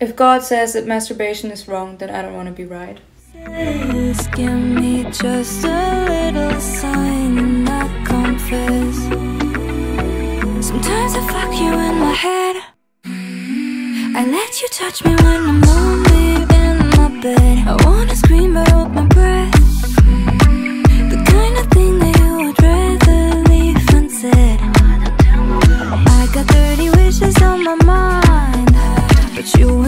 If God says that masturbation is wrong, then I don't want to be right. Give me just a little sign and confess. Sometimes I fuck you in my head. I let you touch me when I'm lonely in my bed. I wanna scream but hold my breath. The kind of thing that you would rather leave unsaid. I got 30 wishes on my mind, but you